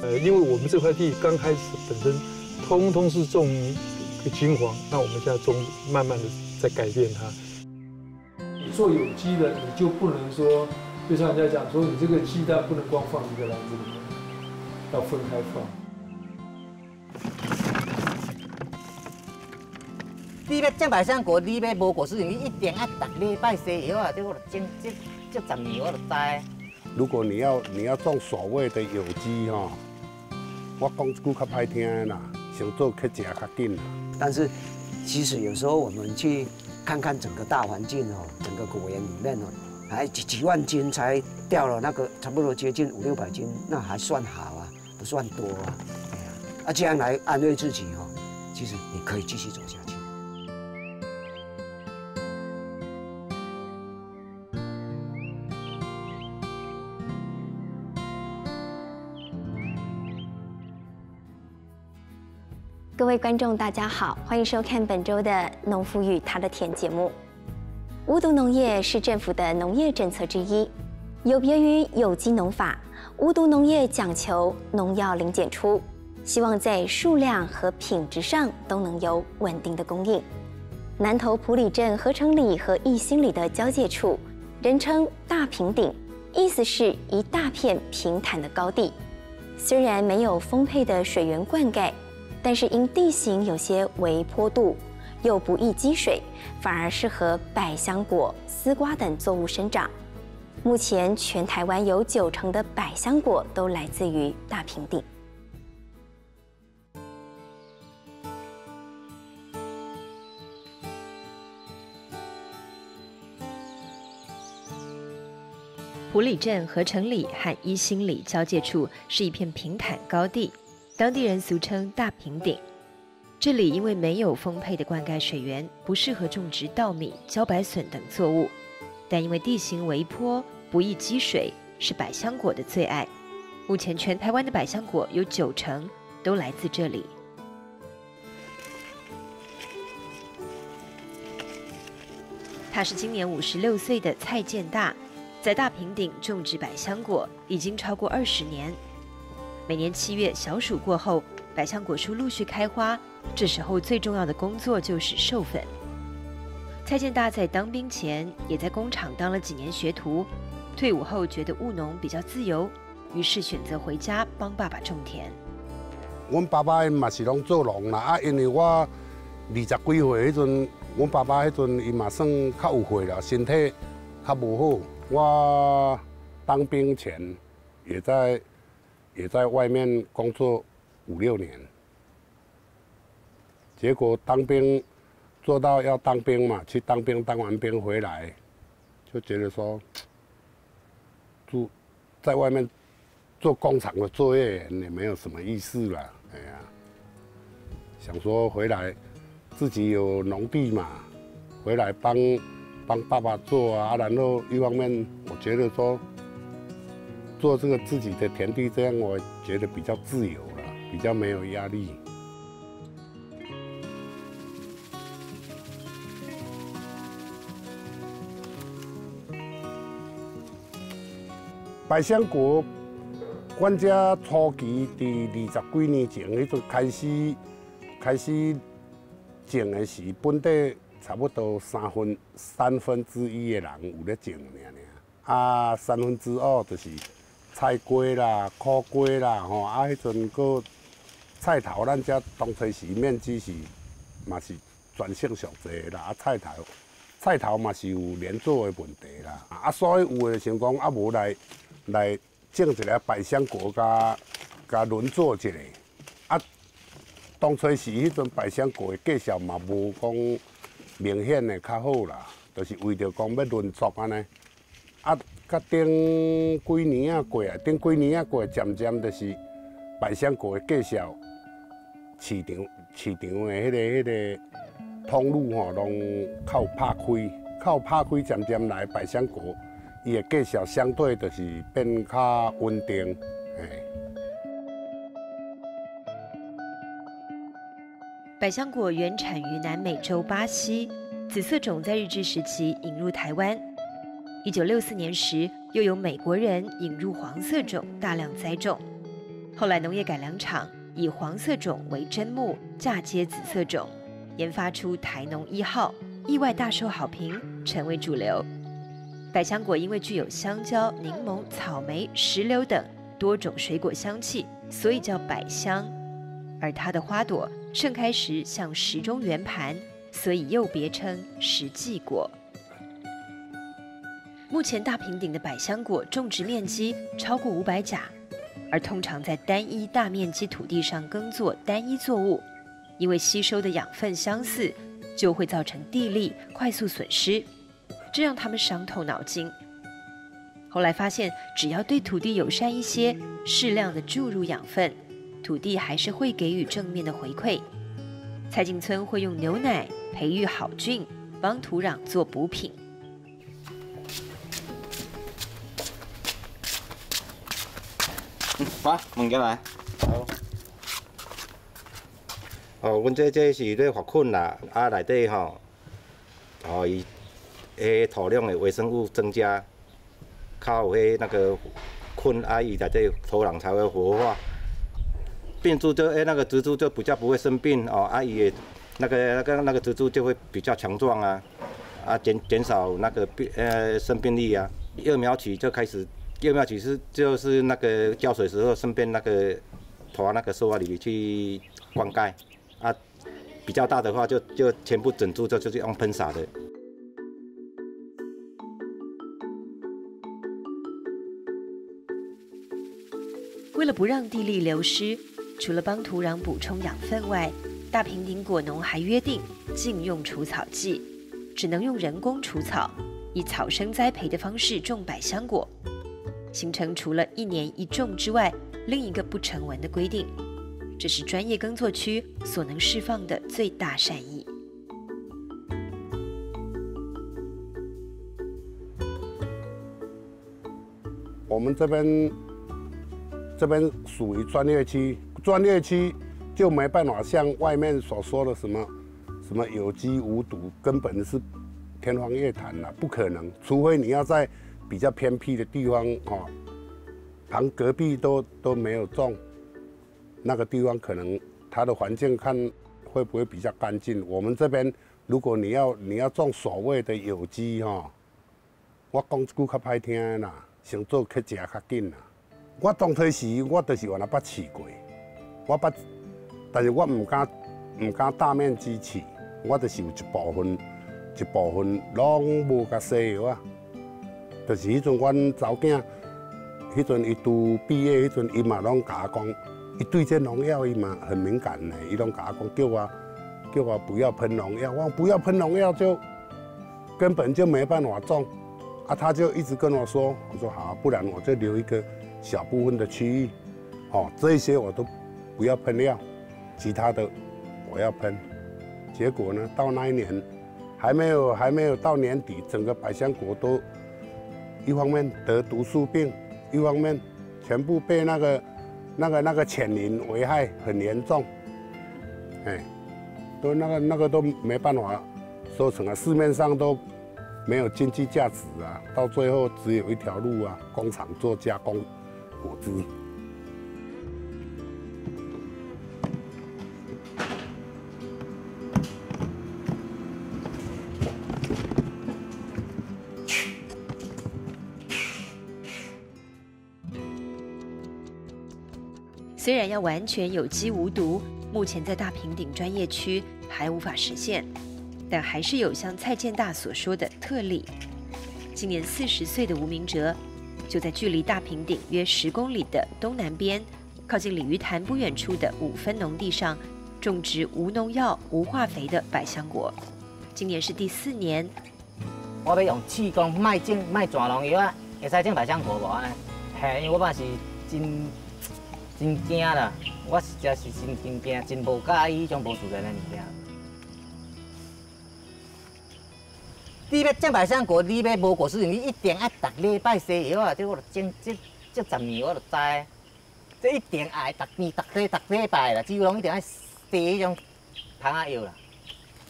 呃，因为我们这块地刚开始本身通通是种金黄，那我们现在种慢慢的在改变它。你做有机的，你就不能说，就像人家讲说，你这个鸡蛋不能光放一个篮子里面，要分开放。你要种百香果，你要无果实，你一定要逐礼拜洗药啊！这我种这这十年我就知。如果你要你要种所谓的有机哈，我讲一句较歹听的啦，想做较食较紧。但是其实有时候我们去看看整个大环境哦，整个果园里面哦，还几几万斤才掉了那个差不多接近五六百斤，那还算好啊，不算多啊。哎呀，啊这样来安慰自己哦，其实你可以继续走下去。各位观众，大家好，欢迎收看本周的《农夫与他的田》节目。无毒农业是政府的农业政策之一，有别于有机农法，无毒农业讲求农药零检出，希望在数量和品质上都能有稳定的供应。南投埔里镇合成里和义兴里的交界处，人称大平顶，意思是一大片平坦的高地，虽然没有丰沛的水源灌溉。但是因地形有些微坡度，又不易积水，反而适合百香果、丝瓜等作物生长。目前全台湾有九成的百香果都来自于大平顶。埔里镇合成里和一心里交界处是一片平坦高地。当地人俗称大平顶，这里因为没有丰沛的灌溉水源，不适合种植稻米、茭白笋等作物。但因为地形微坡，不易积水，是百香果的最爱。目前全台湾的百香果有九成都来自这里。他是今年五十六岁的蔡建大，在大平顶种植百香果已经超过二十年。每年七月小暑过后，百香果树陆续开花，这时候最重要的工作就是授粉。蔡建大在当兵前也在工厂当了几年学徒，退伍后觉得务农比较自由，于是选择回家帮爸爸种田。我爸爸嘛是拢做农啦，啊，因为我二十几岁迄阵，我爸爸迄阵伊嘛算较有岁啦，身体较无好。我当兵前也在。也在外面工作五六年，结果当兵做到要当兵嘛，去当兵，当完兵回来，就觉得说，住在外面做工厂的作业也没有什么意思了。哎呀，想说回来自己有农地嘛，回来帮帮爸爸做啊，然后一方面我觉得说。做这个自己的田地，这样我觉得比较自由了，比较没有压力。百香果，阮家初期伫二十几年前，迄阵开始开始种的是本地差不多三分三分之一的人有咧种尔尔，啊三分之二就是。菜瓜啦、苦瓜啦，吼啊！迄阵个菜头，咱遮当初时面积是嘛是全省上济啦。啊，菜头菜头嘛是有连做的问题啦。啊，所以有诶想讲啊，无来来种一个百香果，加加轮做一下。啊，当初时迄阵百香果的介绍嘛无讲明显的较好啦，就是为着讲要轮作安尼。啊。甲顶几年啊过啊，顶几年啊过，渐渐就是百香果的介绍，市场市场的迄个迄个通路吼，拢靠拍开，靠拍开，渐渐来百香果，伊的介绍相对就是变较稳定，哎。百香果原产于南美洲巴西，紫色种在日治时期引入台湾。一九六四年时，又有美国人引入黄色种，大量栽种。后来农业改良场以黄色种为砧木，嫁接紫色种，研发出台农一号，意外大受好评，成为主流。百香果因为具有香蕉、柠檬、草莓、石榴等多种水果香气，所以叫百香。而它的花朵盛开时像时钟圆盘，所以又别称石季果。目前大平顶的百香果种植面积超过五百甲，而通常在单一大面积土地上耕作单一作物，因为吸收的养分相似，就会造成地力快速损失。这让他们伤透脑筋。后来发现，只要对土地友善一些，适量的注入养分，土地还是会给予正面的回馈。蔡进村会用牛奶培育好菌，帮土壤做补品。好，问过来。好。哦，阮这这是咧发菌啦，啊内底吼，哦伊。诶，土壤的微生物增加，靠有迄那个菌啊，伊在这土壤才会活化，病株就诶那个植株就比较不会生病哦，啊伊的那个那个那个植株就会比较强壮啊，啊减减少那个病呃生病率啊。幼苗期就开始，幼苗期是就是那个浇水时候顺便那个拖那个塑料里去灌溉，啊比较大的话就就全部整株就就是用喷洒的。为了不让地力流失，除了帮土壤补充养分外，大平顶果农还约定禁用除草剂，只能用人工除草，以草生栽培的方式种百香果，形成除了一年一种之外另一个不成文的规定。这是专业耕作区所能释放的最大善意。我们这边。这边属于专业区，专业区就没办法像外面所说的什么什么有机无毒，根本是天方夜谭了，不可能。除非你要在比较偏僻的地方哦，旁隔壁都都没有种，那个地方可能它的环境看会不会比较干净。我们这边如果你要你要种所谓的有机哈，我讲一句较歹听啦，想做去食较紧啦。我当初时，我就是原来捌试过，我捌，但是我唔敢唔敢大面积试，我就是有一部分一部分拢无甲西药啊。就是迄阵阮查囝，迄阵伊拄毕业，迄阵伊嘛拢甲我讲，伊对这农药伊嘛很敏感的，伊拢甲我讲叫我叫我不要喷农药，我不要喷农药就根本就没办法种。啊，他就一直跟我说，我说好，不然我就留一个。小部分的区域，哦，这些我都不要喷药，其他的我要喷。结果呢，到那一年还没有还没有到年底，整个百香果都一方面得毒素病，一方面全部被那个那个那个潜磷危害很严重，哎，都那个那个都没办法收成啊，市面上都。没有经济价值啊，到最后只有一条路啊，工厂做加工。果汁。虽然要完全有机无毒，目前在大平顶专业区还无法实现，但还是有像蔡建大所说的特例。今年四十岁的吴明哲。就在距离大平顶约十公里的东南边，靠近鲤鱼潭不远处的五分农地上，种植无农药、无化肥的百香果。今年是第四年。我要用气功卖种卖全农药啊，会使种百香果无啊？嘿，因为我嘛是真真惊啦，我实在是真真惊，真无介意迄种无自然的物件。你要种百香果，你要无果实，你一定爱逐礼拜洗药啊！这我种这这十年我就知，这一定爱逐年逐礼逐礼拜啦，只有拢一定爱洗迄种虫仔药啦。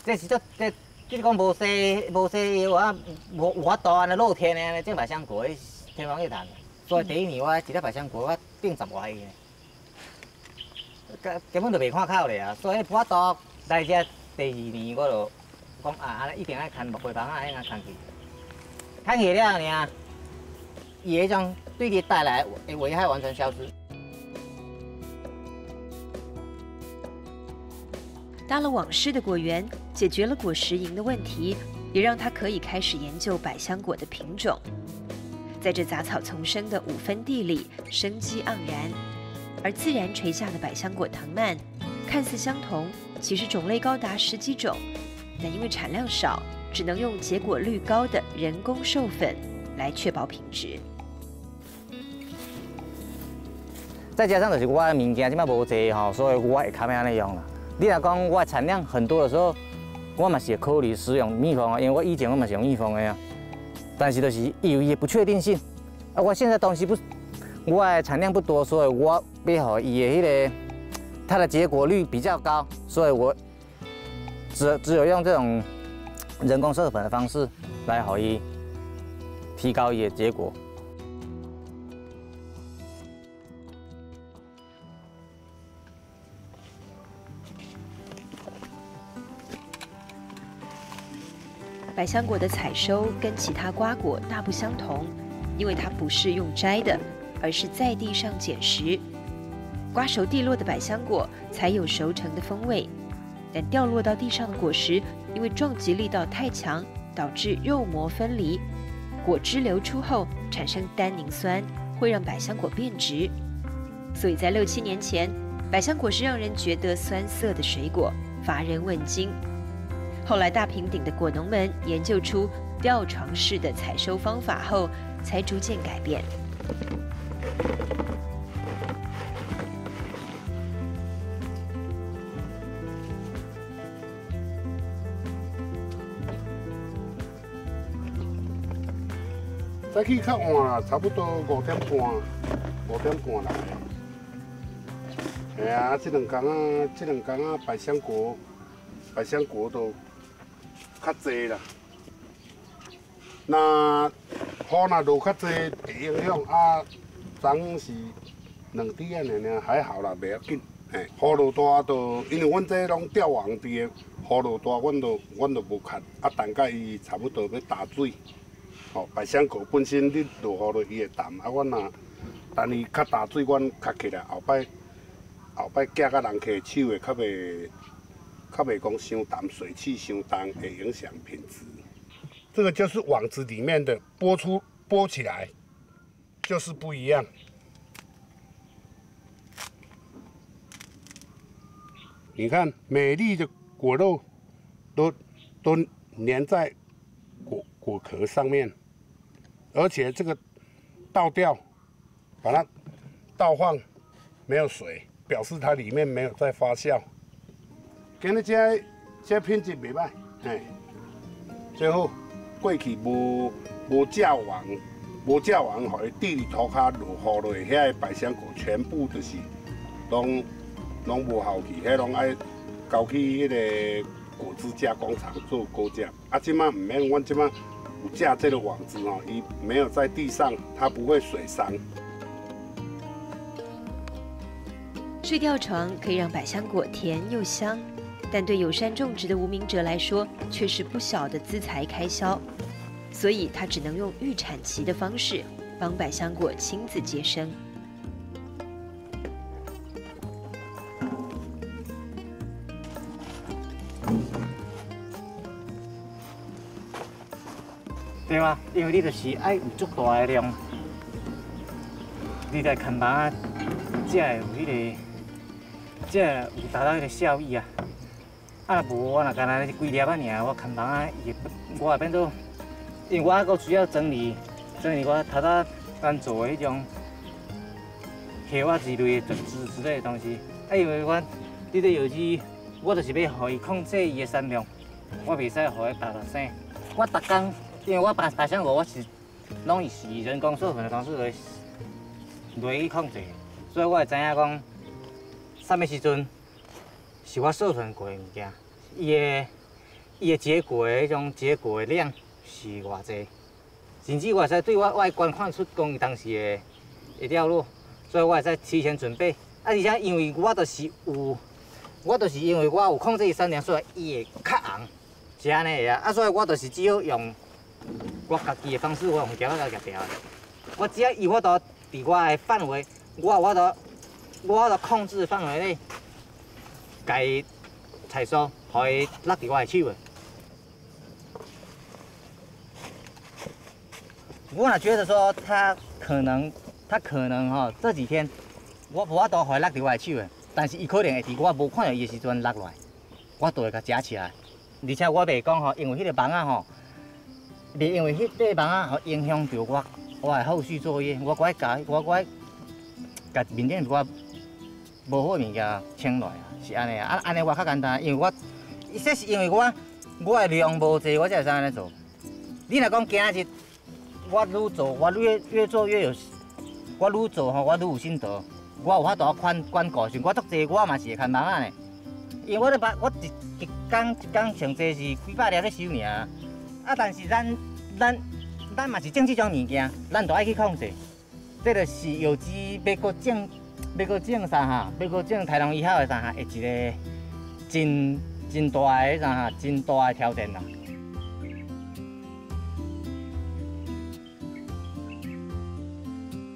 这是这这，你讲无洗无洗药啊，无无法度安尼露天的安尼种百香果，天方夜谭。所以第一年我一粒百香果我种十外个。根本就袂看口咧啊！所以我到来遮第二年，我就讲啊，一定爱看木花房啊，安尼看去，看去了尔，伊迄种对你带来的危害完全消失。搭了往事的果园，解决了果实蝇的问题，也让他可以开始研究百香果的品种。在这杂草丛生的五分地里，生机盎然。而自然垂下的百香果藤蔓，看似相同，其实种类高达十几种。但因为产量少，只能用结果率高的人工授粉来确保品质。再加上就是我的物件即摆无济吼，所以我会较咩安尼用啦。你若讲我产量很多的时候，我嘛是会考虑使用蜜蜂啊，因为我以前我嘛是用蜜蜂的啊。但是就是有伊不确定性，啊，我现在东西不，我产量不多，所以我要好伊的迄个，它的结果率比较高，所以我只只有用这种人工授粉的方式来好伊提高伊的结果。百香果的采收跟其他瓜果大不相同，因为它不是用摘的，而是在地上捡拾，瓜熟蒂落的百香果才有熟成的风味。但掉落到地上的果实，因为撞击力道太强，导致肉膜分离，果汁流出后产生单宁酸，会让百香果变质。所以在六七年前，百香果是让人觉得酸涩的水果，乏人问津。后来，大平顶的果农们研究出吊床式的采收方法后，才逐渐改变。早起较晚啦，差不多五点半，五点半来。系啊，这两工啊，这两工啊，百香果，百香果都。较济啦，那雨那落较济会影响啊。昨是两滴安尼尔，还好啦，袂要紧。嘿，雨落大都，因为阮这拢吊网伫个，雨落大，阮都阮都无砍。啊，等甲伊差不多要打水。吼，百香果本身你落雨落伊会淡，啊，阮若等伊较打水，阮卡起来，后摆后摆寄甲人摕手会较袂。较袂讲伤淡，水汽伤重会影响品质。这个就是网子里面的剥出剥起来，就是不一样。你看，美丽的果肉都都粘在果果壳上面，而且这个倒掉，把它倒放，没有水，表示它里面没有在发酵。今日这这品质袂歹，嘿，最好过去无无架网，无架网，互伊地里涂骹落雨落，遐个百香果全部就是拢拢无效期，遐拢爱交去迄个果汁加工厂做果酱。啊，即摆毋免，阮即摆有架这个网子哦，伊没有在地上，它不会水伤。睡吊床可以让百香果甜又香。但对友山种植的无名者来说，却是不小的资财开销，所以他只能用预产期的方式帮百香果亲自接生。对吗？因为你就是爱有足大的量，你在看房才有迄个，才有达到迄个效益啊。啊，无我若干那几粒啊尔，我看房啊，也我也变做，因为我还阁需要整理整理我头早刚做的迄种花啊之类的种子之类的东西。啊，因为我这个有机，我就是要互伊控制伊的产量，我袂使互伊白白生。我逐工，因为我白白香果我是拢是人工授粉的方式来来去控制，所以我会知影讲啥物时阵。是我授粉过的物件，伊的伊的结果的迄种结果的量是偌济，甚至我会使对我外观看出讲当时的会掉落，所以我会使提前准备。啊，而且因为我就是有，我就是因为我有控制伊产量，所以伊会较红，是安尼个啊。啊，所以我就是只好用我家己的方式，我用调来夹调。我只要伊我都伫我的范围，我我都，我都控制范围内，家采收，互伊落伫我的手的。我也觉得说他可能，他可能哈、这几天我无法度互伊落伫我的手的，但是伊可能会伫我无看到伊的时阵落来，我都会甲夹起来。而且我袂讲吼，因为迄个网仔吼，袂因为迄个网仔吼影响到我我的后续作业，我我爱甲我我爱甲面顶我无好物件清落来啊，是安尼啊。啊，安尼我较简单，因为我，说是因为我我的量无济，我才会使安尼做。你若讲今日我愈做，我越越做越有，我愈做吼，我愈有心得。我有法度管管顾，像我足济，我嘛是会看网仔呢。因为我咧把我一一工一工上济是几百粒咧收尔，啊，但是咱咱咱嘛是种即种物件，咱都爱去控制。这个是有机要搁种，要搁种啥哈？要搁种太阳以后的啥哈？会一个真真大的啥哈？真大的挑战啦。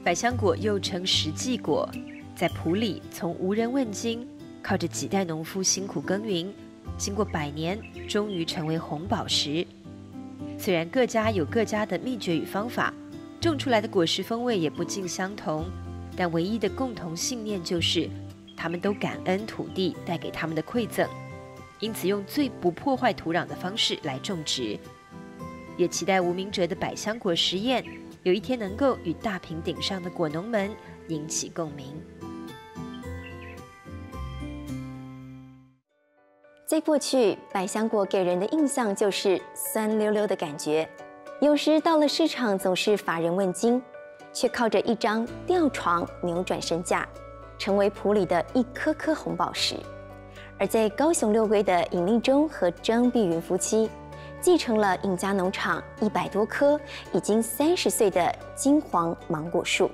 百香果又称石季果，在普里从无人问津，靠着几代农夫辛苦耕耘，经过百年，终于成为红宝石。虽然各家有各家的秘诀与方法，种出来的果实风味也不尽相同，但唯一的共同信念就是，他们都感恩土地带给他们的馈赠，因此用最不破坏土壤的方式来种植。也期待无名哲的百香果实验。有一天能够与大平顶上的果农们引起共鸣。在过去，百香果给人的印象就是酸溜溜的感觉，有时到了市场总是乏人问津，却靠着一张吊床扭转身价，成为埔里的一颗颗红宝石。而在高雄六龟的尹立忠和张碧云夫妻。继承了尹家农场一百多棵已经三十岁的金黄芒果树，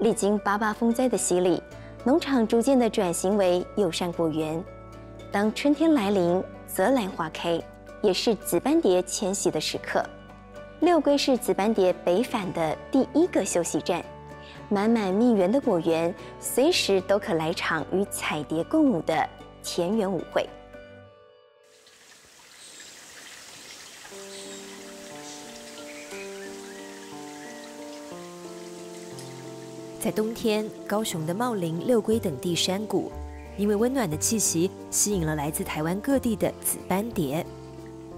历经八八风灾的洗礼，农场逐渐的转型为友善果园。当春天来临，泽兰花开，也是紫斑蝶迁徙的时刻。六龟是紫斑蝶北返的第一个休息站，满满蜜源的果园，随时都可来场与彩蝶共舞的田园舞会。在冬天，高雄的茂林、六龟等地山谷，因为温暖的气息，吸引了来自台湾各地的紫斑蝶。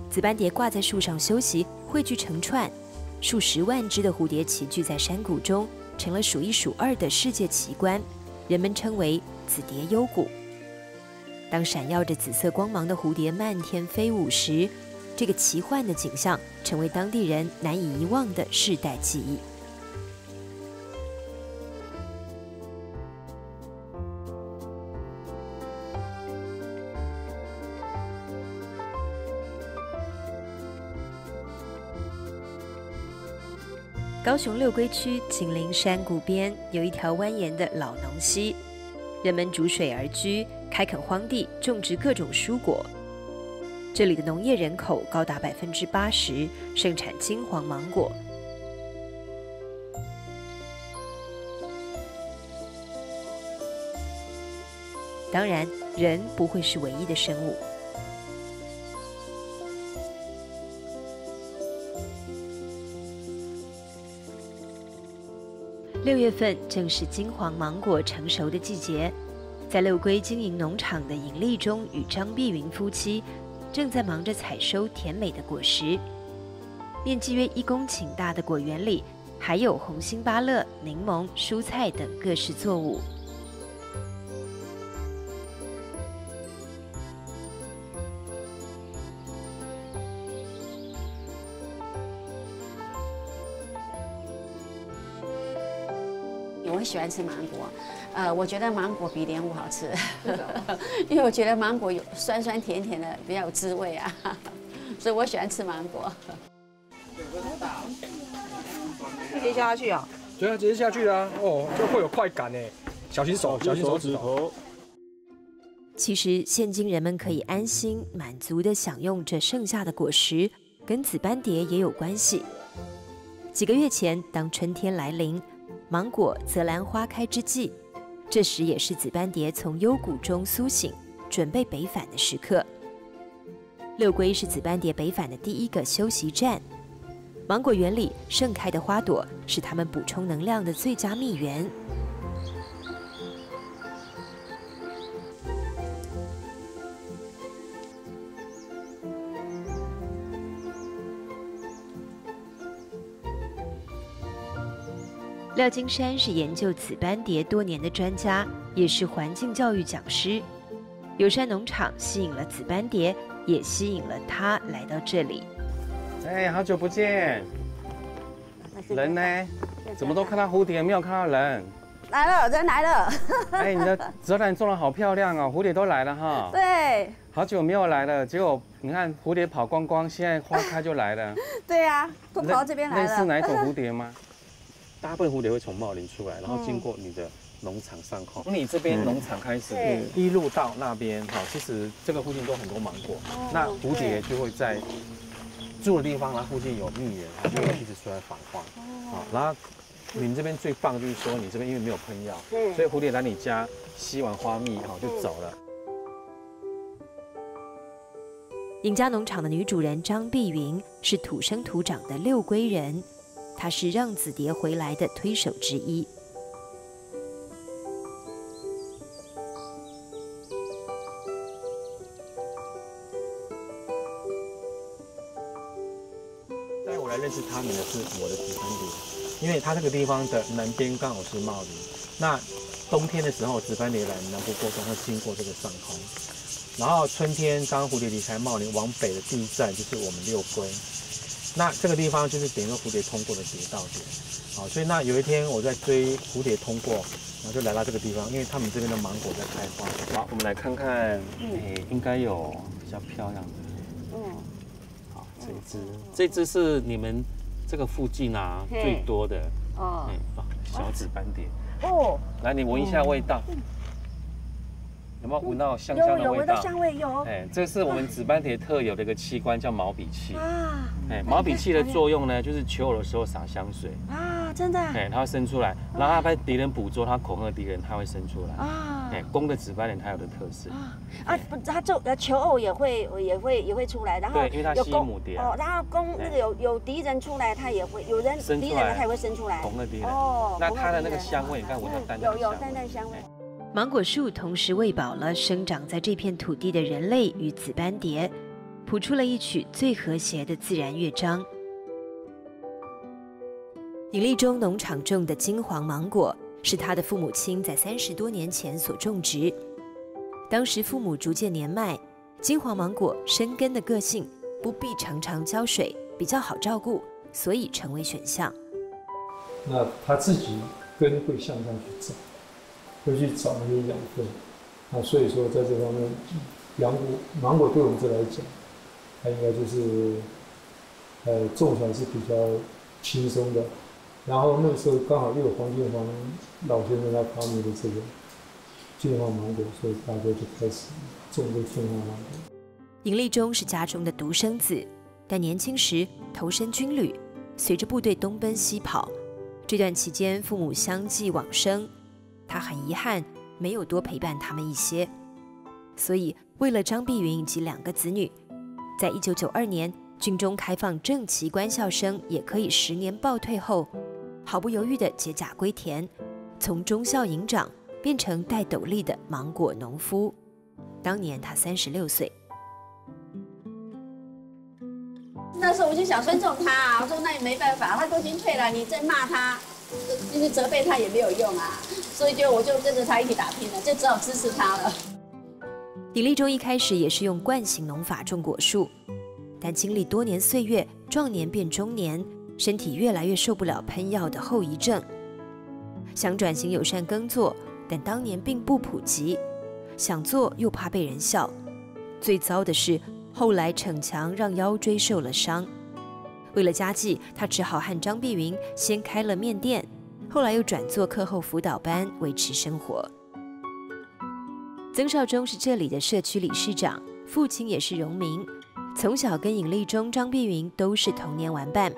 紫斑蝶挂在树上休息，汇聚成串，数十万只的蝴蝶齐聚在山谷中，成了数一数二的世界奇观，人们称为“紫蝶幽谷”。当闪耀着紫色光芒的蝴蝶漫天飞舞时，这个奇幻的景象成为当地人难以遗忘的世代记忆。高雄六龟区紧邻山谷边，有一条蜿蜒的老农溪，人们逐水而居，开垦荒地，种植各种蔬果。这里的农业人口高达百分之八十，盛产金黄芒果。当然，人不会是唯一的生物。六月份正是金黄芒果成熟的季节，在六龟经营农场的尹立中与张碧云夫妻，正在忙着采收甜美的果实。面积约一公顷大的果园里，还有红心芭乐、柠檬、蔬菜等各式作物。很喜欢吃芒果，呃，我觉得芒果比莲雾好吃，因为我觉得芒果有酸酸甜甜的，比较有滋味啊，所以我喜欢吃芒果。直接下去啊？对啊，直接下去啊，哦，就会有快感哎，小心手，小心手指头。其实，现今人们可以安心满足地享用这剩下的果实，跟紫斑蝶也有关系。几个月前，当春天来临，芒果泽兰花开之际，这时也是紫斑蝶从幽谷中苏醒，准备北返的时刻。六龟是紫斑蝶北返的第一个休息站。芒果园里盛开的花朵是它们补充能量的最佳蜜源。廖金山是研究紫斑蝶多年的专家，也是环境教育讲师。友善农场吸引了紫斑蝶，也吸引了他来到这里。哎，好久不见！人呢？怎么都看到蝴蝶，没有看到人？来了，人来了。哎，你的泽兰种的好漂亮哦，蝴蝶都来了哈。对。好久没有来了，结果你看蝴蝶跑光光，现在花开就来了。对呀，都跑到这边来了。类似哪一种蝴蝶吗？大部分蝴蝶会从茂林出来，然后经过你的农场上空。从你这边农场开始，一路到那边，哈，其实这个附近都很多芒果。那蝴蝶就会在住的地方，然后附近有蜜源，它就会一直出来访花。好，然后你们这边最棒就是说，你这边因为没有喷药，所以蝴蝶来你家吸完花蜜，哈，就走了。尹家农场的女主人张碧云是土生土长的六龟人。他是让紫蝶回来的推手之一。带我来认识他们的是我的紫斑蝶，因为它这个地方的南边刚好是茂林，那冬天的时候紫斑蝶来南部过冬会经过这个上空，然后春天当蝴蝶离开茂林往北的第一站就是我们六龟。那这个地方就是等于说蝴蝶通过的捷道点，好，所以那有一天我在追蝴蝶通过，然后就来到这个地方，因为他们这边的芒果在开花。好，我们来看看，诶，应该有比较漂亮的。嗯。好，这一只，这只是你们这个附近啊最多的。哦。哎，小紫斑蝶。哦。来，你闻一下味道。有没有闻到香香的味道？有，有闻到香味，有。哎，这是我们紫斑蝶特有的一个器官，叫毛笔器。啊。哎，毛笔器的作用呢，就是求偶的时候撒香水。啊，真的。哎，它会生出来，然后它被敌人捕捉，它恐吓敌人，它会生出来。啊。哎，公的紫斑蝶它有的特色。啊。啊，它就呃求偶也会也会也会出来，然后对，因为它吸母蝶。哦，然后公那个有有敌人出来，它也会有人敌人它也会生出来。恐吓敌人。哦。那它的那个香味，你看闻到淡淡有有淡淡香味。芒果树同时喂饱了生长在这片土地的人类与紫斑蝶，谱出了一曲最和谐的自然乐章。尹立中农场种的金黄芒果是他的父母亲在三十多年前所种植。当时父母逐渐年迈，金黄芒果生根的个性不必常常浇水，比较好照顾，所以成为选项。那他自己根会向上去长。会去找那些养分，那所以说在这方面，杨果芒果对我们这来讲，它应该就是，呃，种起来是比较轻松的。然后那个时候刚好又有黄金黄老先生他发明的这个金黄芒果，所以大家就开始种这个金黄芒果。尹立中是家中的独生子，但年轻时投身军旅，随着部队东奔西跑，这段期间父母相继往生。他很遗憾没有多陪伴他们一些，所以为了张碧云以及两个子女，在一九九二年军中开放正旗官校生也可以十年报退后，毫不犹豫地解甲归田，从中校营长变成戴斗笠的芒果农夫。当年他三十六岁。那时候我就想尊重他啊，我说那也没办法，他都已经退了，你再骂他。就是责备他也没有用啊，所以就我就跟着他一起打拼了，就只好支持他了。李立忠一开始也是用惯性农法种果树，但经历多年岁月，壮年变中年，身体越来越受不了喷药的后遗症，想转型友善耕作，但当年并不普及，想做又怕被人笑，最糟的是后来逞强让腰椎受了伤。为了家计，他只好和张碧云先开了面店，后来又转做课后辅导班维持生活。曾少忠是这里的社区理事长，父亲也是农民，从小跟尹立忠、张碧云都是童年玩伴。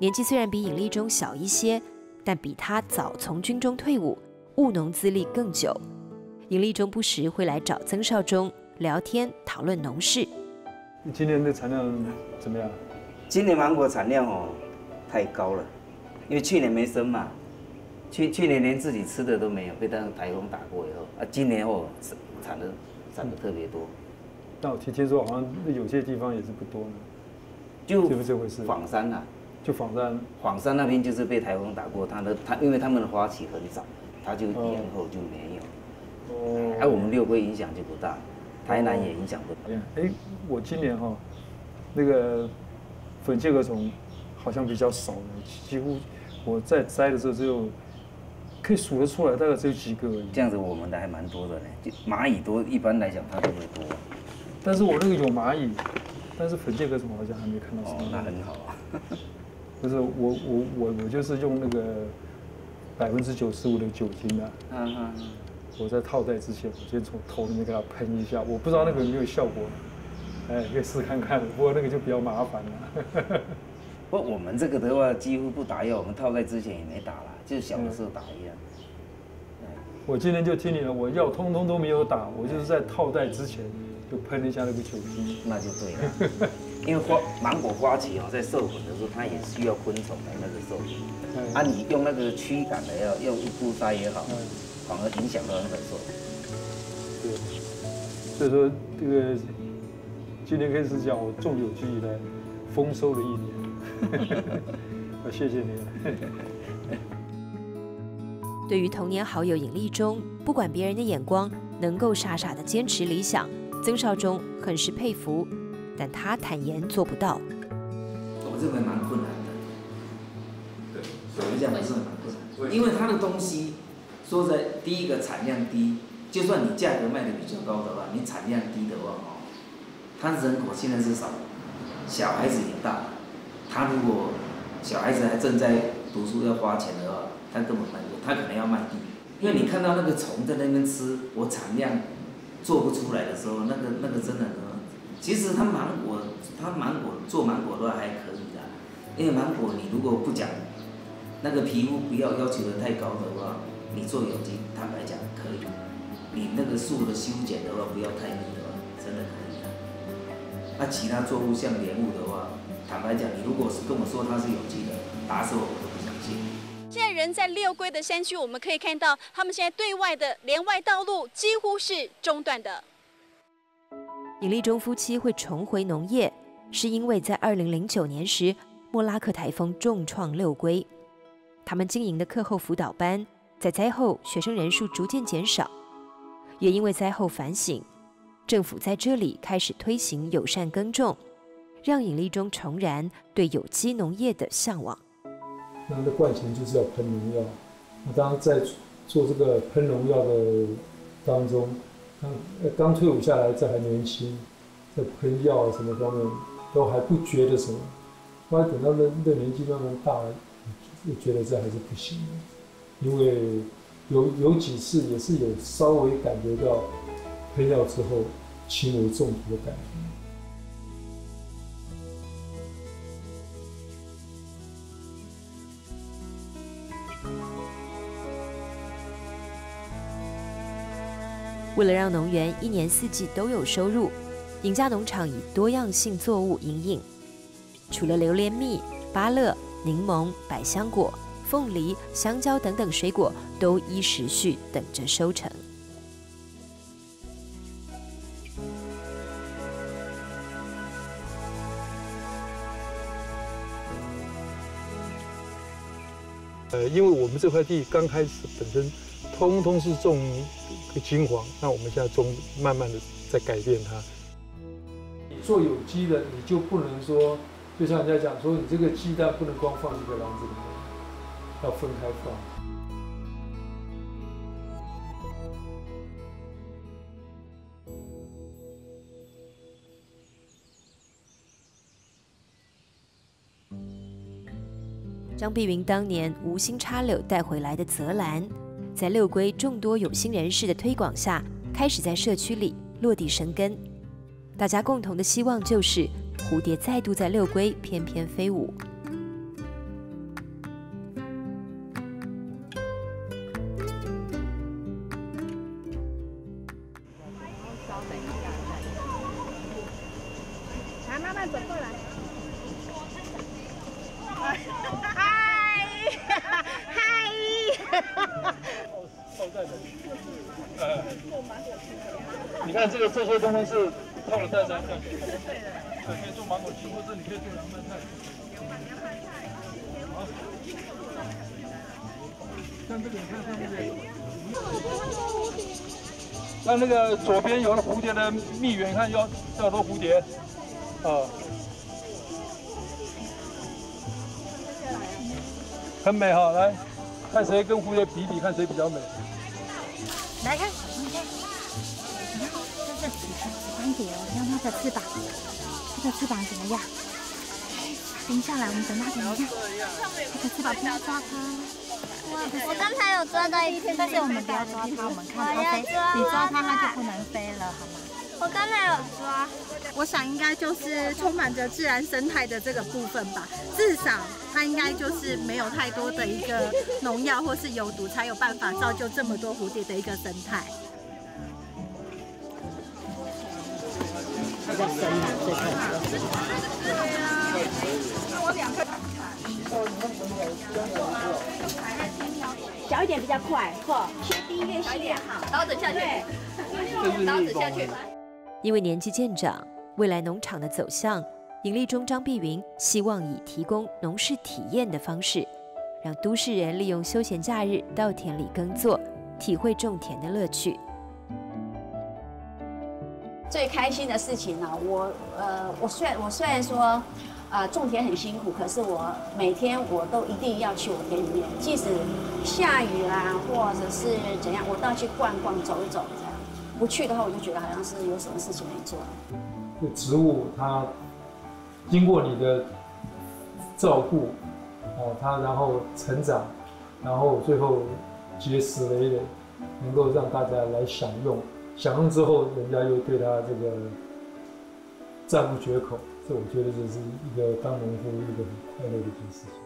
年纪虽然比尹立忠小一些，但比他早从军中退伍，务农资历更久。尹立忠不时会来找曾少忠聊天讨论农事。今年的产量怎么样？今年芒果产量哦太高了，因为去年没生嘛，去去年连自己吃的都没有，被那个台风打过以后啊，今年哦产的产的特别多。但我听听说好像有些地方也是不多呢，就这不这回事？仿山呐，就仿山，仿山那边就是被台风打过，它的它因为他们的花期很早，它就延后就没有。哦，而我们六龟影响就不大，台南也影响不大。哎，我今年哈，那个粉介壳虫好像比较少了，几乎我在摘的时候只有可以数得出来，大概只有几个而已。这样子我们的还蛮多的呢，就蚂蚁多，一般来讲它都会多。但是我那个有蚂蚁，但是粉介壳虫好像还没看到。哦，那很好啊。不是我我我我就是用那个百分之九十五的酒精啊。嗯嗯。我在套袋之前，我先从头里面给它喷一下，我不知道那个有没有效果，哎，可以试看看。不过那个就比较麻烦了。不，我们这个的话几乎不打药，我们套袋之前也没打了，就是小的时候打一样。我今天就听你的，我药通通都没有打，我就是在套袋之前就喷了一下那个酒精。那就对了，因为花芒果花期哦，在授粉的时候，它也需要昆虫来那个授粉。啊，你用那个驱赶的药，用一布塞也好。反而影响到很受。对，所以说这个今天开始讲，我种有机以来丰收的一年。我谢谢你。对于童年好友尹立中，不管别人的眼光，能够傻傻的坚持理想，曾少忠很是佩服，但他坦言做不到。我认为蛮困难的。对，我这样是蛮困难，因为他的东西。说在第一个产量低，就算你价格卖的比较高的话，你产量低的话哦，他人口现在是少，小孩子也大，他如果小孩子还正在读书要花钱他根本卖不，他可能要卖地，因为你看到那个虫在那边吃，我产量做不出来的时候，那个那个真的，其实他芒果，他芒果做芒果的话还可以的，因为芒果你如果不讲那个皮肤不要要求的太高的话。你做有机，坦白讲可以。你那个树的修剪的话，不要太密的话，真的可以的。那其他作物像莲雾的话，坦白讲，你如果是跟我说它是有机的，打死我。现在人在六龟的山区，我们可以看到，他们现在对外的连外道路几乎是中断的。尹立忠夫妻会重回农业，是因为在二零零九年时，莫拉克台风重创六龟，他们经营的课后辅导班。在灾后，学生人数逐渐减少，也因为灾后反省，政府在这里开始推行友善耕种，让引力中重燃对有机农业的向往。那的惯性就是要喷农药，那当在做这个喷农药的当中，刚刚退伍下来，这还年轻，在喷药啊什么方面都还不觉得什么，后来等到那那年纪慢慢大了，又觉得这还是不行。因为有有几次也是有稍微感觉到喷药之后轻微中毒的感觉。为了让农园一年四季都有收入，尹家农场以多样性作物营运，除了榴莲蜜、芭乐、柠檬、百香果。凤梨、香蕉等等水果都依时序等着收成。呃，因为我们这块地刚开始本身通通是种金黄，那我们现在种慢慢的在改变它。做有机的，你就不能说，就像人家讲说，你这个鸡蛋不能光放一个篮子里面。要分开放。张碧云当年无心插柳带回来的泽兰，在六龟众多有心人士的推广下，开始在社区里落地生根。大家共同的希望就是蝴蝶再度在六龟翩翩飞舞。那那个左边有了蝴蝶的蜜源，你看要要多蝴蝶，啊，很美哈，来看谁跟蝴蝶比比，看谁比较美。来看，你看，这是斑蝶哦，看它的翅膀，它的翅膀怎么样？停下来，我们等它停一下。它的翅膀不要抓它。我刚才有抓到一只，但是我们不要抓它，我们看它飞。你抓它，它就不能飞了，好吗？我刚才有抓，我想应该就是充满着自然生态的这个部分吧，至少它应该就是没有太多的一个农药或是有毒，才有办法造就这么多蝴蝶的一个生态。那我两颗。小一点比较快，嚯，越低越细越好，刀子下去，刀子下去。因为年纪渐长，未来农场的走向，尹立中、张碧云希望以提供农事体验的方式，让都市人利用休闲假日到田里耕作，体会种田的乐趣。最开心的事情呢，我呃，我虽然我虽然说，啊，种田很辛苦，可是我每天我都一定要去我田里面，即使下雨啦，或者是怎样，我都要去逛逛、走一走这样。不去的话，我就觉得好像是有什么事情没做。这植物它经过你的照顾，哦，它然后成长，然后最后结实累累，能够让大家来享用。享用之后，人家又对他这个赞不绝口，这我觉得就是一个当农夫一个很快乐的一件事情。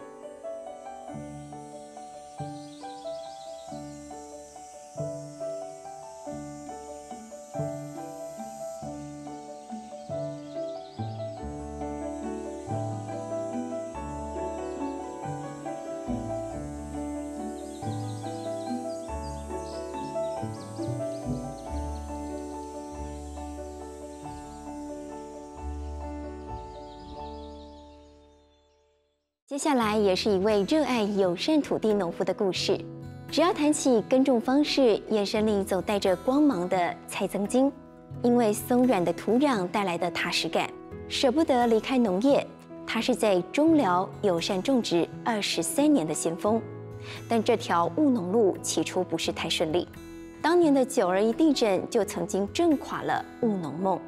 接下来也是一位热爱友善土地农夫的故事。只要谈起耕种方式，眼神里总带着光芒的蔡增金，因为松软的土壤带来的踏实感，舍不得离开农业。他是在中寮友善种植二十三年的先锋，但这条务农路起初不是太顺利。当年的九二一地震就曾经震垮了务农梦，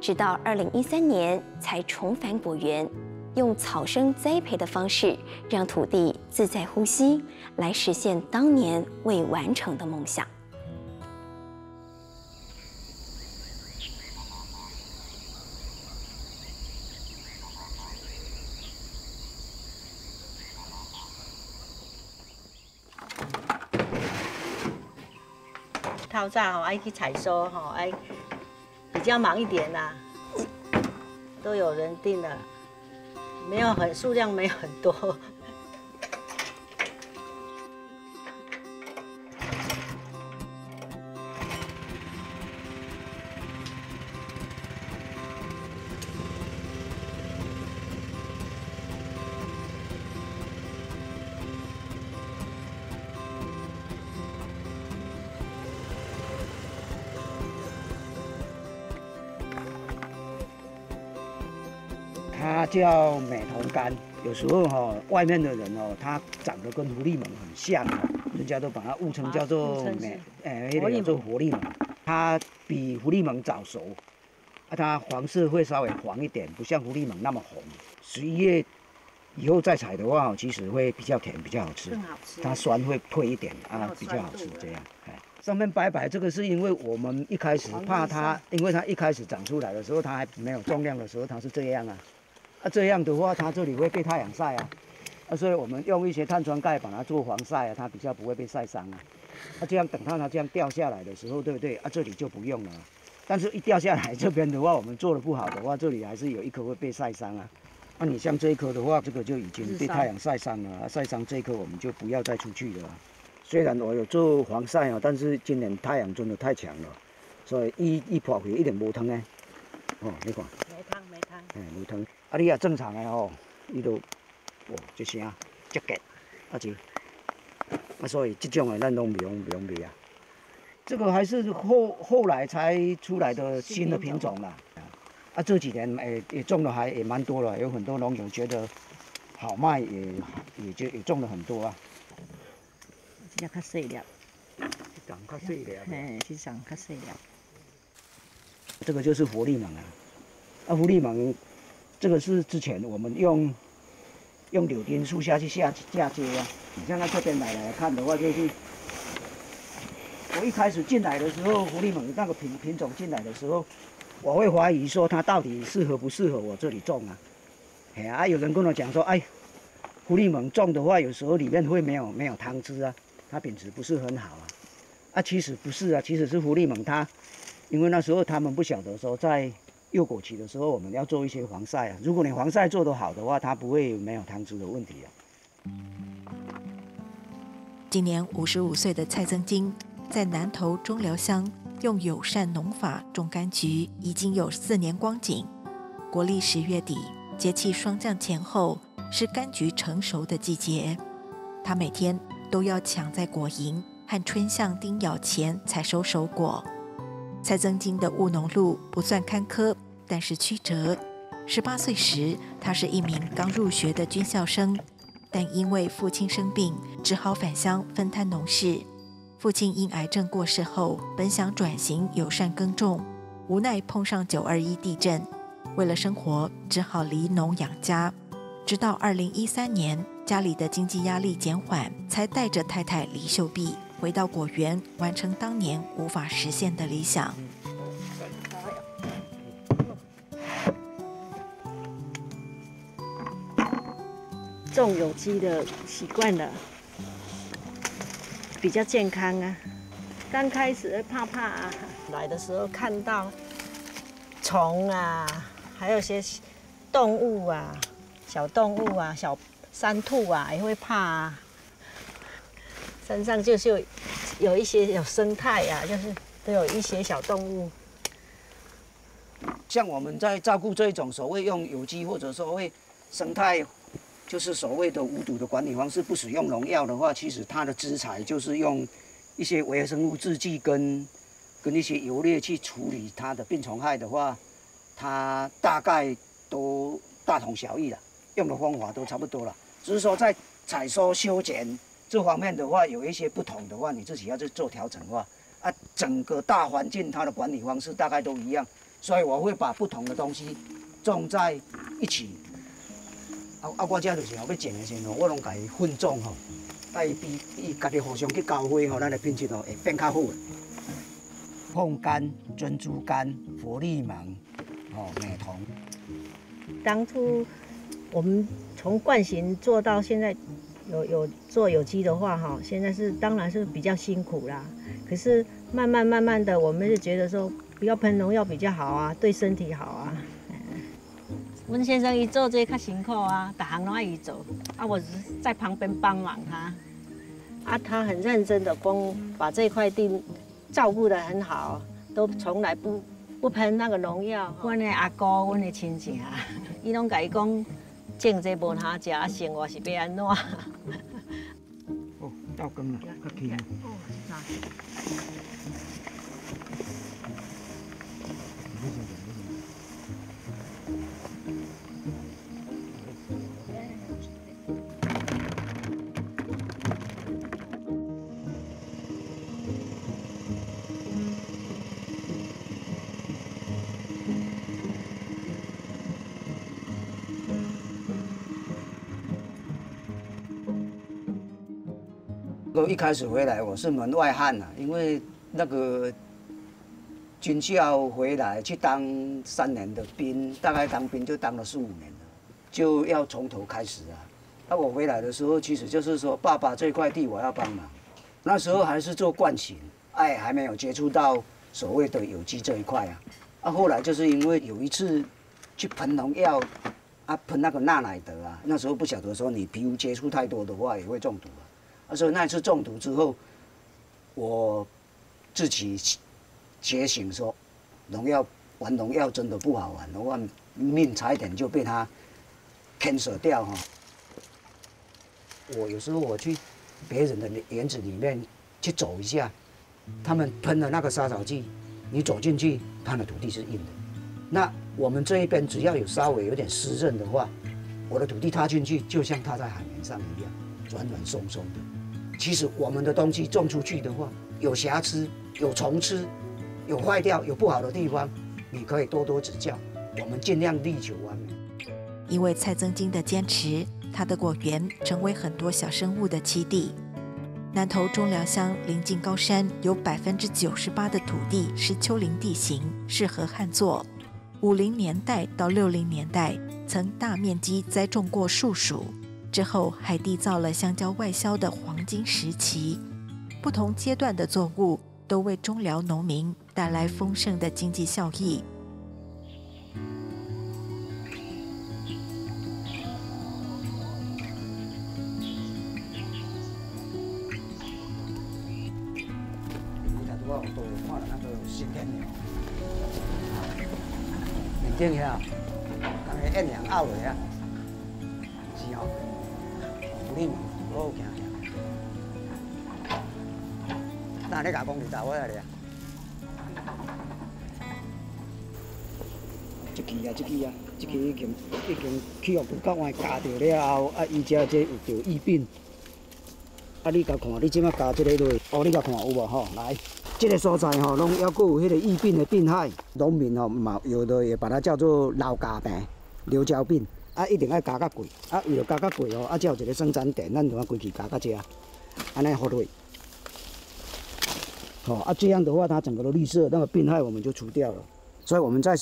直到二零一三年才重返果园。用草生栽培的方式，让土地自在呼吸，来实现当年未完成的梦想。透早吼爱去采收吼，爱比较忙一点啦，都有人订了。没有很数量，没有很多。它叫美瞳柑，有时候哈，外面的人哦，它长得跟狐狸猛很像哦，人家都把它误称叫做美，哎，叫做狐狸猛。它比狐狸猛早熟，啊，它黄色会稍微黄一点，不像狐狸猛那么红。十一月以后再采的话，其实会比较甜，比较好吃。更好吃它酸会退一点啊，比较好吃这样。哎，上面白白这个是因为我们一开始怕它，因为它一开始长出来的时候，它还没有重量的时候，它是这样啊。啊，这样的话，它这里会被太阳晒啊。啊，所以我们用一些碳酸钙把它做防晒啊，它比较不会被晒伤啊。啊，这样等到它这样掉下来的时候，对不对？啊，这里就不用了。但是，一掉下来这边的话，我们做的不好的话，这里还是有一颗会被晒伤啊。那、你像这一颗的话，这个就已经被太阳晒伤了，啊晒伤这一颗我们就不要再出去了。虽然我有做防晒啊，但是今年太阳真的太强了，所以一一破去一点无汤呢。哦，你看，没汤没汤。哎，没汤。啊，你啊正常的吼，伊都哦，这声结结，啊就，啊所以这种的咱拢不用不用卖啊。这个还是后后来才出来的新的品种啦。啊，这几年诶也种的还也蛮多了，有很多农友觉得好卖，也也就也种了很多啊。这较细粒，长较细粒。嘿，这长较细粒。这个就是活力芒啊，啊，活力芒，这个是之前我们用用柳丁树下去下嫁接啊。你像它这边来来看的话，就是我一开始进来的时候，活力芒那个品品种进来的时候。我会怀疑说它到底适合不适合我这里种啊？哎啊，有人跟我讲说，哎，狐狸蒙种的话，有时候里面会没有没有汤汁啊，它品质不是很好啊。啊，其实不是啊，其实是狐狸蒙它，因为那时候他们不晓得说在幼果期的时候我们要做一些防晒啊。如果你防晒做得好的话，它不会没有糖汁的问题啊。今年五十五岁的蔡增金在南投中寮乡。用友善农法种柑橘已经有四年光景。国历十月底，节气霜降前后，是柑橘成熟的季节。他每天都要抢在果蝇和春象叮咬前采收熟果。蔡增金的务农路不算坎坷，但是曲折。十八岁时，他是一名刚入学的军校生，但因为父亲生病，只好返乡分摊农事。父亲因癌症过世后，本想转型友善耕种，无奈碰上九二一地震，为了生活只好离农养家。直到二零一三年，家里的经济压力减缓，才带着太太李秀碧回到果园，完成当年无法实现的理想。种有机的习惯了。比较健康啊！刚开始怕怕啊，来的时候看到虫啊，还有些动物啊，小动物啊，小山兔啊，也会怕啊。山上就是有有一些有生态啊，就是都有一些小动物。像我们在照顾这种所谓用有机或者说谓生态。就是所谓的无毒的管理方式，不使用农药的话，其实它的资材就是用一些微生物制剂跟跟一些油劣去处理它的病虫害的话，它大概都大同小异了，用的方法都差不多了。只是说在采收修剪这方面的话，有一些不同的话，你自己要去做调整的话，啊，整个大环境它的管理方式大概都一样，所以我会把不同的东西种在一起。啊啊！我这就是后要种的时候，我拢家己混种吼，带伊比伊家己互相去交配吼，咱的品质吼会变较好。凤柑、珍珠柑、佛利芒、哦美瞳。当初我们从惯型做到现在，有有做有机的话哈，现在是当然是比较辛苦啦。可是慢慢慢慢的，我们是觉得说不要喷农药比较好啊，对身体好啊。温先生一做这较辛苦啊，大行拢爱伊做，啊，我只是在旁边帮忙他，啊，他很认真的工把这块地照顾得很好，都从来不不喷那个农药。阮的阿哥，阮的亲戚啊，伊拢甲伊讲，种这无他食，生活是要安怎？哦，了。候一开始回来，我是门外汉呐，因为那个军校回来去当三年的兵，大概当兵就当了四五年了，就要从头开始啊。那我回来的时候，其实就是说，爸爸这块地我要帮忙。那时候还是做惯型，哎，还没有接触到所谓的有机？这一块啊。啊，后来就是因为有一次去喷农药，啊，喷那个纳乃德啊，那时候不晓得说你皮肤接触太多的话也会中毒啊。啊，所以那一次中毒之后，我自己觉醒说，农药玩农药真的不好玩，的话命差一点就被他牵扯掉哈。我有时候我去别人的园子里面去走一下，他们喷的那个杀草剂，你走进去，他的土地是硬的。那我们这一边只要有稍微有点湿润的话，我的土地踏进去就像踏在海绵上一样，软软松松的。其实我们的东西种出去的话，有瑕疵、有虫吃、有坏掉、有不好的地方，你可以多多指教，我们尽量力求完美。因为蔡增金的坚持。他的果园成为很多小生物的栖地。南投中寮乡临近高山，有百分之九十八的土地是丘陵地形，适合旱作。五零年代到六零年代，曾大面积栽种过树薯，之后还缔造了香蕉外销的黄金时期。不同阶段的作物都为中辽农民带来丰盛的经济效益。听下，刚才艳阳拗落啊，那你甲讲你打我来咧？这期啊，这期啊，这期已经已经去互到外加着了后，啊，伊遮这有着异病。啊，你甲看，你即马加这个落，哦，你甲看有无吼？来。这个所在吼，拢还佫有迄个疫病的病害，农民吼嘛有的也把它叫做老家病、流胶病，啊一定要加较贵，啊为了加较贵哦，啊才有一个生产点，咱就要规矩加较济啊，安尼好对。好啊，这样的话它整个都绿色，那个病害我们就除掉了。所以我们在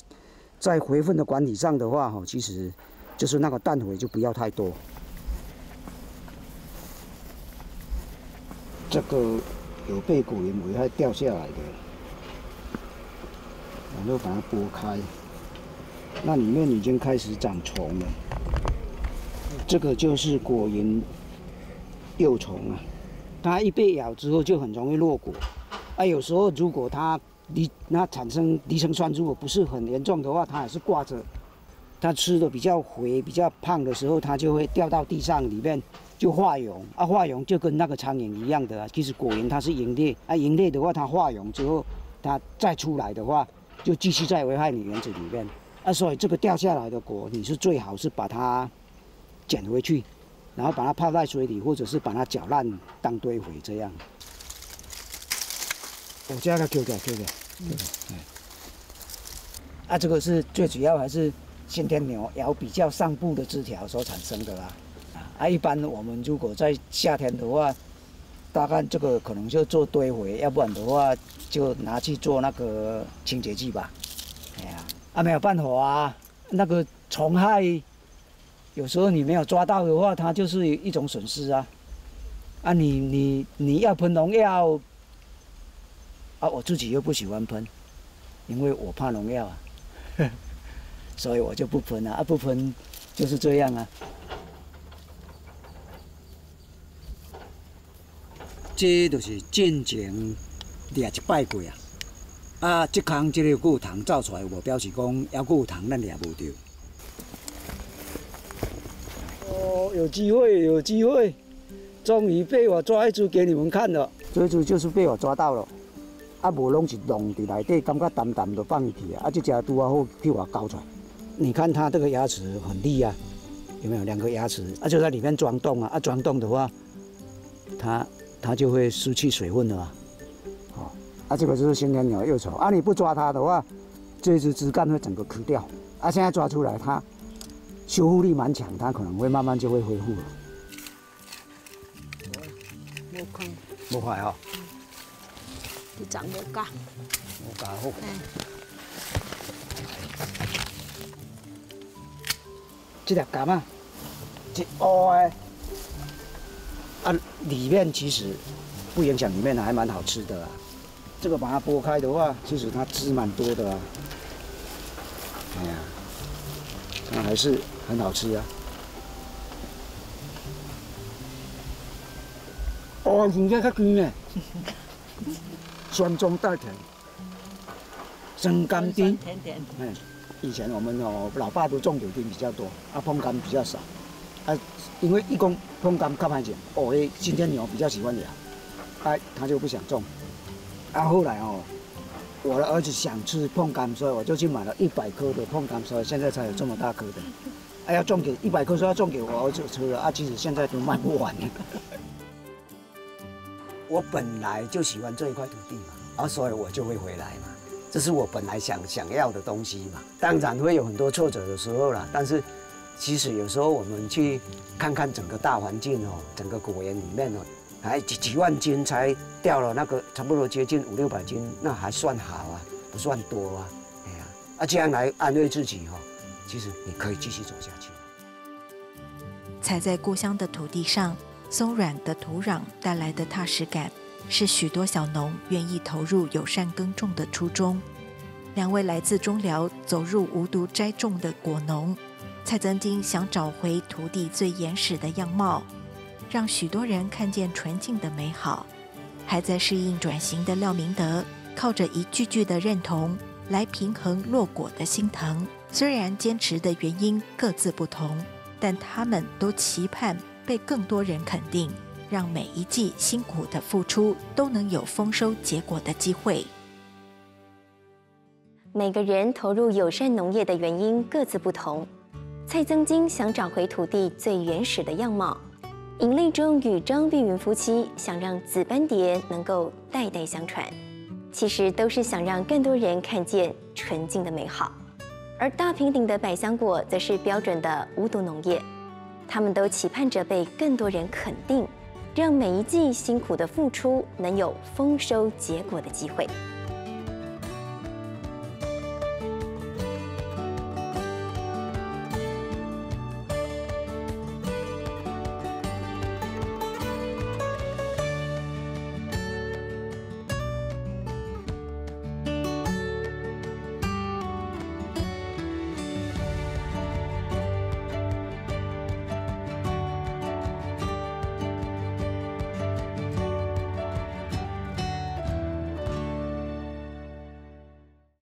在回分的管理上的话，吼，其实就是那个氮肥就不要太多。这个。有被果蝇危害掉下来的，然后把它剥开，那里面已经开始长虫了。这个就是果蝇幼虫啊，它一被咬之后就很容易落果。啊，有时候如果它离那产生离层酸，如果不是很严重的话，它也是挂着。它吃的比较肥、比较胖的时候，它就会掉到地上里面。就化蛹啊，化蛹就跟那个苍蝇一样的啊。其实果蝇它是营猎啊，营猎的话，它化蛹之后，它再出来的话，就继续在危害你园子里面啊。所以这个掉下来的果，你是最好是把它捡回去，然后把它泡在水里，或者是把它搅烂当堆肥这样。我加个 Q 的 Q 的，啊，这个是最主要还是先天牛咬比较上部的枝条所产生的啦。啊，一般我们如果在夏天的话，大概这个可能就做堆肥，要不然的话就拿去做那个清洁剂吧。哎呀，啊没有办法啊，那个虫害，有时候你没有抓到的话，它就是一种损失啊。啊，你你你要喷农药，啊我自己又不喜欢喷，因为我怕农药啊，所以我就不喷啊，啊不喷就是这样啊。这就是进前掠一摆过啊！啊，这空这个有糖造出来，无表示讲还有糖咱掠无着。哦，有机会，有机会，终于被我抓一只给你们看了。这只就是被我抓到了，啊，无拢是弄伫内底，感觉淡淡就放去啊。啊，这只拄啊好被我搞出来。你看它这个牙齿很利啊，有没有两个牙齿？啊，就在里面钻洞啊，啊，钻洞的话，它。它就会失去水分了嘛，好，啊，这个就是新天鸟幼虫，啊，你不抓它的话，这只枝干会整个枯掉，啊，现在抓出来，它修复力蛮强，它可能会慢慢就会恢复了。没看。没坏哦，你长无加，无加好。这条柑啊，一乌的，啊，里面其实不影响里面的，还蛮好吃的啊。这个把它剥开的话，其实它汁蛮多的啊。哎呀，那还是很好吃啊。哦，人家较甜呢，酸中带甜，生甘丁。甜甜。嗯，以前我们哦，老爸都种柳丁比较多，啊，碰柑比较少。啊，因为一公碰柑较歹种，哦，诶，今天牛比较喜欢养，啊，他就不想种。啊，后来哦，我的儿子想吃碰柑，所以我就去买了一百颗的碰柑，所以现在才有这么大颗的。哎，要种给一百颗，说要种给我儿子吃了，啊，其实现在都卖不完。我本来就喜欢这一块土地嘛，啊，所以我就会回来嘛，这是我本来想想要的东西嘛。当然会有很多挫折的时候啦，但是其实有时候我们去看看整个大环境哦，整个果园里面哦，还几几万斤才掉了那个差不多接近五六百斤，那还算好啊，不算多啊。哎呀，啊这样来安慰自己哈，其实你可以继续走下去。踩在故乡的土地上。松软的土壤带来的踏实感，是许多小农愿意投入友善耕种的初衷。两位来自中寮走入无毒栽种的果农，蔡增金想找回土地最原始的样貌，让许多人看见纯净的美好。还在适应转型的廖明德，靠着一句句的认同来平衡落果的心疼。虽然坚持的原因各自不同，但他们都期盼。被更多人肯定，让每一季辛苦的付出都能有丰收结果的机会。每个人投入友善农业的原因各自不同。蔡增金想找回土地最原始的样貌，尹立中与张碧云夫妻想让紫斑蝶能够代代相传，其实都是想让更多人看见纯净的美好。而大平顶的百香果则是标准的无毒农业。他们都期盼着被更多人肯定，让每一季辛苦的付出能有丰收结果的机会。